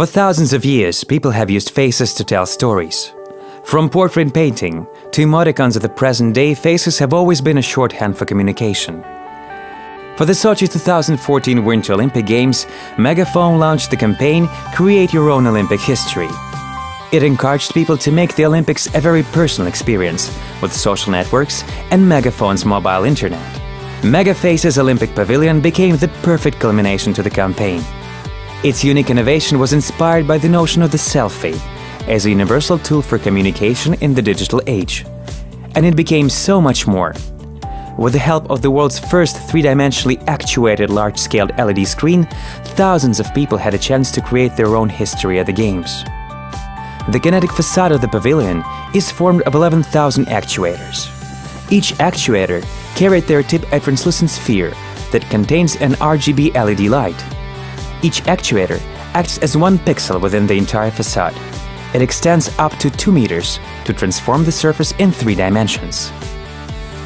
For thousands of years, people have used faces to tell stories. From portrait painting to emoticons of the present day, faces have always been a shorthand for communication. For the Sochi 2014 Winter Olympic Games, MegaFon launched the campaign Create Your Own Olympic History. It encouraged people to make the Olympics a very personal experience with social networks and MegaFon's mobile internet. MegaFaces Olympic Pavilion became the perfect culmination to the campaign. Its unique innovation was inspired by the notion of the selfie as a universal tool for communication in the digital age. And it became so much more. With the help of the world's first three-dimensionally actuated large-scale LED screen, thousands of people had a chance to create their own history at the Games. The kinetic facade of the pavilion is formed of 11,000 actuators. Each actuator carried their tip a translucent sphere that contains an RGB LED light. Each actuator acts as one pixel within the entire facade. It extends up to 2 meters to transform the surface in 3 dimensions.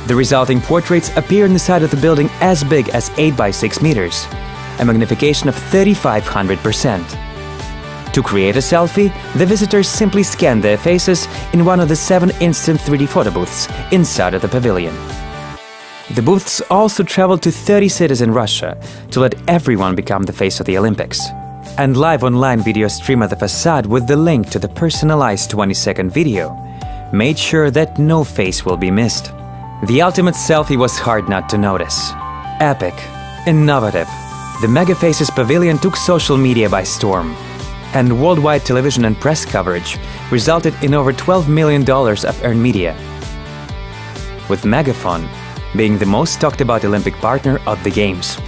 The resulting portraits appear in the side of the building as big as 8 by 6 meters, a magnification of 3500%. To create a selfie, the visitors simply scan their faces in one of the seven instant 3D photo booths inside of the pavilion. The booths also traveled to 30 cities in Russia to let everyone become the face of the Olympics. And live online video stream of the facade with the link to the personalized 20-second video made sure that no face will be missed. The ultimate selfie was hard not to notice. Epic, innovative. The Megafaces Pavilion took social media by storm, and worldwide television and press coverage resulted in over $12 million of earned media. With MegaFon, being the most talked about Olympic partner of the Games.